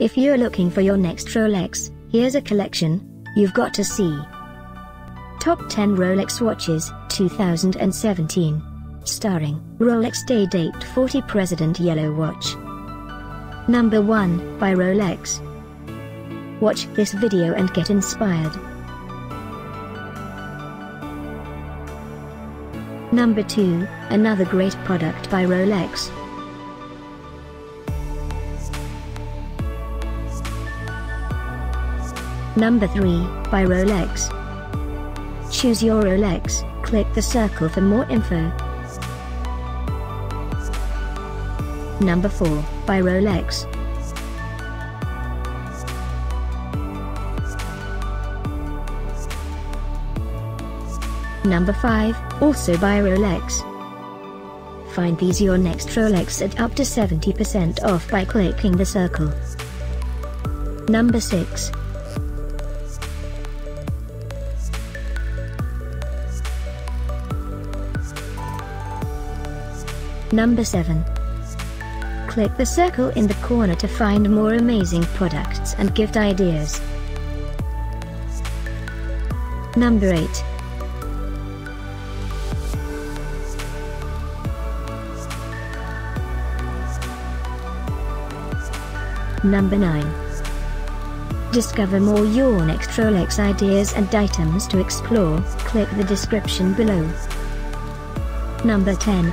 If you're looking for your next Rolex, here's a collection you've got to see. Top 10 Rolex Watches, 2017. Starring Rolex Day Date 40 President Yellow Watch. Number 1 by Rolex. Watch this video and get inspired. Number 2, another great product by Rolex. Number 3, by Rolex. Choose your Rolex, click the circle for more info. Number 4, by Rolex. Number 5, also by Rolex. Find these your next Rolex at up to 70% off by clicking the circle. Number 6. Number 7. Click the circle in the corner to find more amazing products and gift ideas. Number 8. Number 9. Discover more your next Rolex ideas and items to explore, click the description below. Number 10.